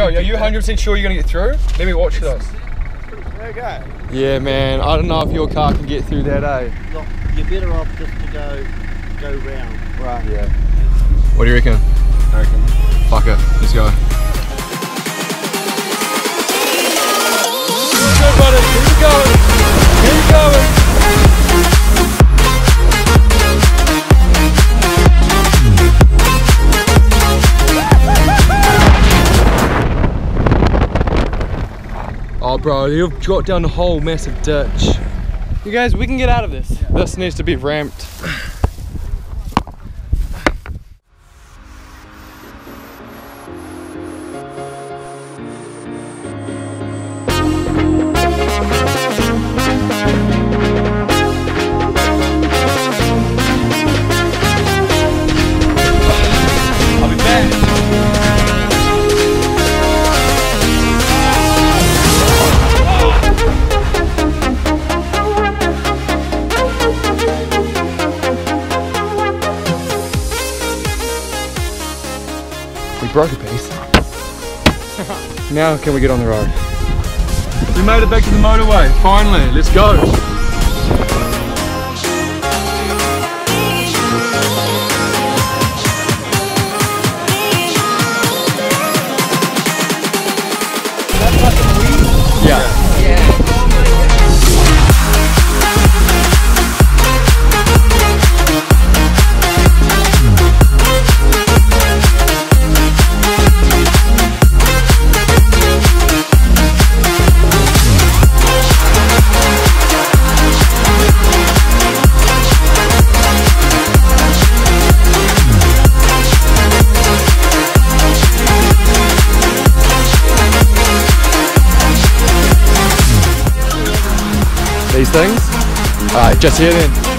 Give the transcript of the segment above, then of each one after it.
Yo, are you 100% sure you're gonna get through? Let me watch this. Okay. Yeah, man. I don't know if your car can get through that, eh? Look, you're better off just to go go round. Right. Yeah. What do you reckon? I reckon. Fuck it. Let's go. Good, buddy. Here we go. Bro, you've got down the whole massive ditch. You guys, we can get out of this. This needs to be ramped. Broke a piece. now can we get on the road? We made it back to the motorway, finally, let's go. These things? Alright, just here then.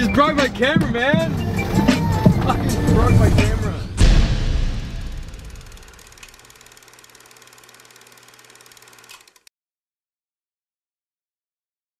Just broke my camera, man.